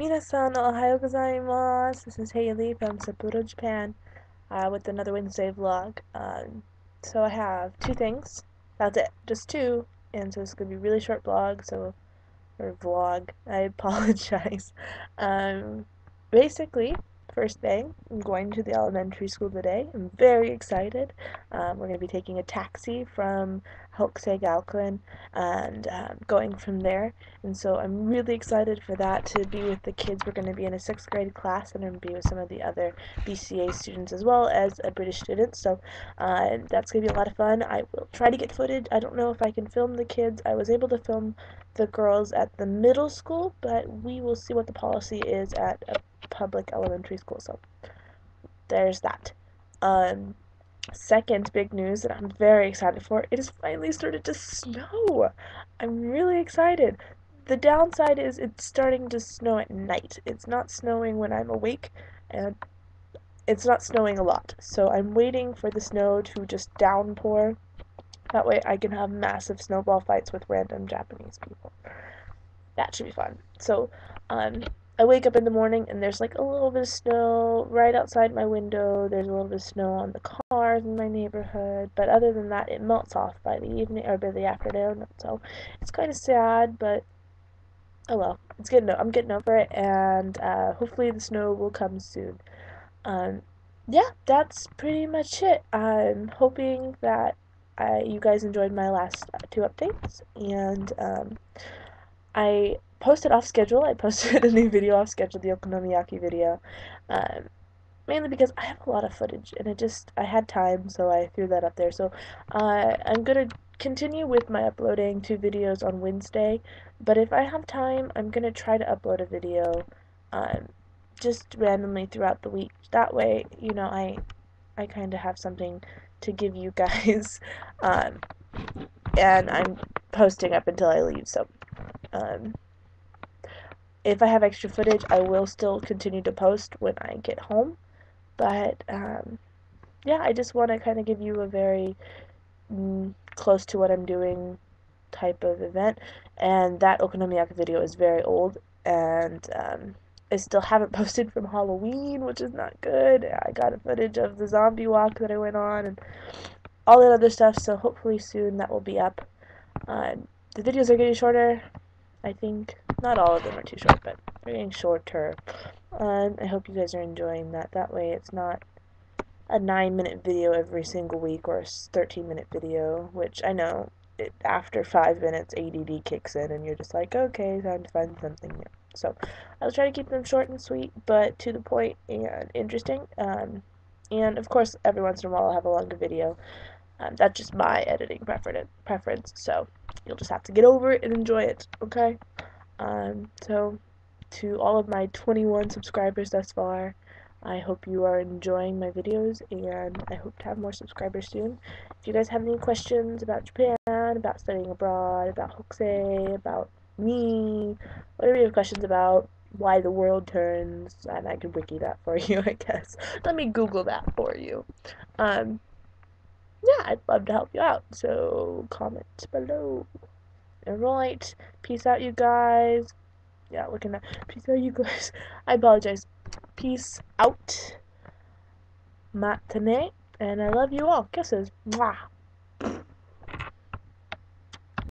Minasan ohayo gozaimasu. This is Haylie from Sapporo, Japan, uh, with another Wednesday vlog. Um, so I have two things. That's it, just two. And so it's gonna be a really short vlog. So or vlog. I apologize. Um, basically, first thing, I'm going to the elementary school today. I'm very excited. Um, we're going to be taking a taxi from Hokusei Gakuen and um, going from there. And so I'm really excited for that to be with the kids. We're going to be in a sixth grade class and I'm going to be with some of the other BCA students as well as a British student. So uh, that's going to be a lot of fun. I will try to get footage. I don't know if I can film the kids. I was able to film the girls at the middle school, but we will see what the policy is at public elementary school. So there's that. Um, second big news that I'm very excited for, it has finally started to snow. I'm really excited. The downside is it's starting to snow at night. It's not snowing when I'm awake and it's not snowing a lot. So I'm waiting for the snow to just downpour. That way I can have massive snowball fights with random Japanese people. That should be fun. So, um, I wake up in the morning and there's like a little bit of snow right outside my window. There's a little bit of snow on the cars in my neighborhood, but other than that, it melts off by the evening or by the afternoon. So it's kind of sad, but oh well. It's getting I'm getting over it, and uh, hopefully the snow will come soon. Um, yeah, that's pretty much it. I'm hoping that I, you guys enjoyed my last two updates, and um, I posted off schedule. I posted a new video off schedule, the Okonomiyaki video, um, mainly because I have a lot of footage and it just, I had time, so I threw that up there. So uh, I'm going to continue with my uploading two videos on Wednesday, but if I have time, I'm going to try to upload a video um, just randomly throughout the week. That way, you know, I, I kind of have something to give you guys, um, and I'm posting up until I leave, so um, if I have extra footage, I will still continue to post when I get home. But um, yeah, I just want to kind of give you a very mm, close to what I'm doing type of event. And that Okonomiyaki video is very old, and um, I still haven't posted from Halloween, which is not good. I got a footage of the zombie walk that I went on, and all that other stuff. So hopefully soon that will be up. Uh, the videos are getting shorter. I think not all of them are too short, but they're getting shorter. And I hope you guys are enjoying that. That way it's not a 9 minute video every single week or a 13 minute video, which I know it, after 5 minutes ADD kicks in and you're just like, okay, time to find something new. So I'll try to keep them short and sweet, but to the point and interesting. Um, and of course, every once in a while I'll have a longer video. Um, that's just my editing prefer preference, so you'll just have to get over it and enjoy it, okay? Um, so, to all of my 21 subscribers thus far, I hope you are enjoying my videos, and I hope to have more subscribers soon. If you guys have any questions about Japan, about studying abroad, about Hokusei, about me, whatever you have questions about, why the world turns, and I can wiki that for you, I guess. Let me Google that for you. Um, yeah, I'd love to help you out. So comment below. Alright, peace out, you guys. Yeah, looking at peace out, you guys. I apologize. Peace out. Matane, and I love you all. Kisses. Mwah.